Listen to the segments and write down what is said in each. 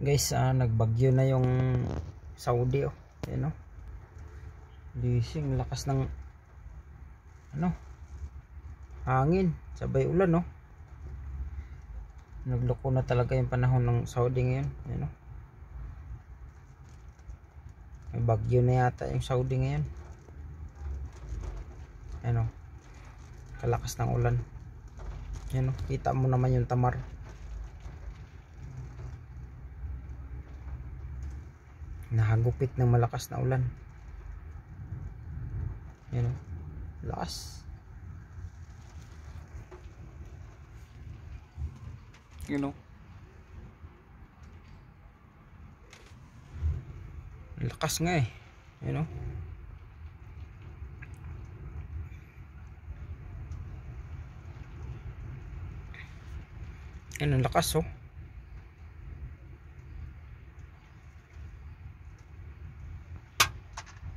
guys ah, nagbagyo na yung Saudi oh. Ayan, oh. Gising lakas ng ano hangin. Sabay ulan oh. Nagloko na talaga yung panahon ng Saudi ngayon. Ayan, oh. may bagyo na yata yung Saudi ngayon. Ano kalakas ng ulan. Yan oh, kita mo naman yung tamar nahagupit ng malakas na ulan. Yan o. Lakas. Yun o. Lakas nga eh. Yan o. Yan ang lakas oh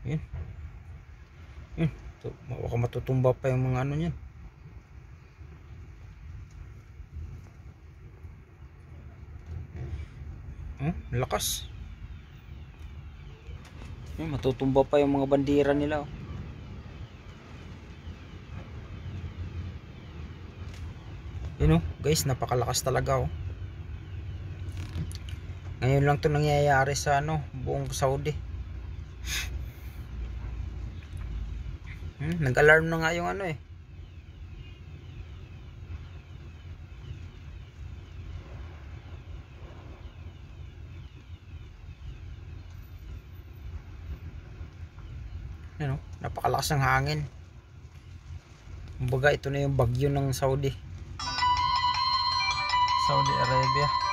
Yan. Yan. To, baka matutumba pa yung mga ano niyan. Hmm, lakas. Yan, matutumba pa yung mga bandira nila. Oh. Yun oh, guys, napakalakas talaga oh. Ngayon lang to nangyayari sa ano, buong Saudi. Hmm, nag-alarm na nga yung ano eh. Ano, napakalakas ng hangin. Kumbaga ito na yung bagyo ng Saudi. Saudi Arabia.